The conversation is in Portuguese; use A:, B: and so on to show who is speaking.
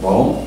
A: bom?